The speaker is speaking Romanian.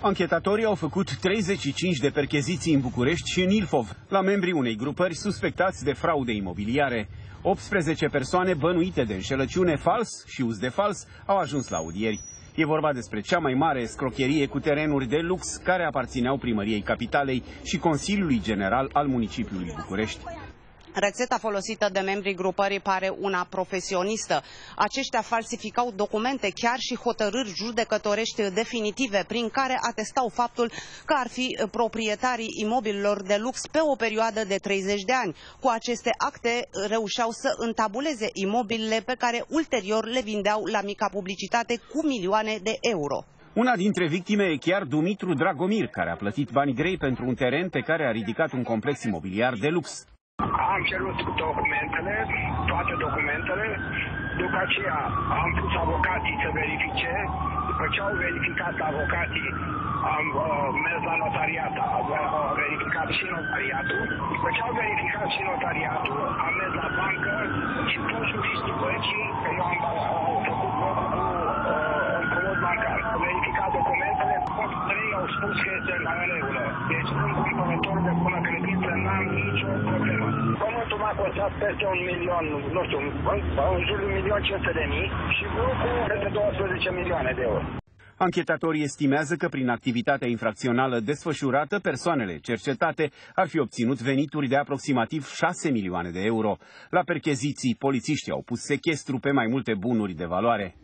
Anchetatorii au făcut 35 de percheziții în București și în Ilfov, la membrii unei grupări suspectați de fraude imobiliare. 18 persoane bănuite de înșelăciune fals și uz de fals au ajuns la audieri. E vorba despre cea mai mare scrocherie cu terenuri de lux care aparțineau primăriei capitalei și Consiliului General al municipiului București. Rețeta folosită de membrii grupării pare una profesionistă. Aceștia falsificau documente, chiar și hotărâri judecătorești definitive, prin care atestau faptul că ar fi proprietarii imobililor de lux pe o perioadă de 30 de ani. Cu aceste acte reușeau să întabuleze imobilele pe care ulterior le vindeau la mica publicitate cu milioane de euro. Una dintre victime e chiar Dumitru Dragomir, care a plătit bani grei pentru un teren pe care a ridicat un complex imobiliar de lux. Am cerut documentele, toate documentele, după aceea am pus avocații să verifice, după ce au verificat avocații, am uh, mers la notariat, au uh, verificat și notariatul, după ce au verificat și notariatul, am mers la bancă și tot juristul băncii, că eu am uh, făcut cu uh, un comod bancar, au verificat documentele, toți trei au spus că este la regulă. Deci sunt cumpărător de bună credință, n-am costat peste un milion, nu știu, în, în jur de un milion 500 de mii și grupul peste 12 milioane de euro. Anchetatorii estimează că prin activitatea infracțională desfășurată, persoanele cercetate ar fi obținut venituri de aproximativ 6 milioane de euro. La percheziții, polițiștii au pus sechestru pe mai multe bunuri de valoare.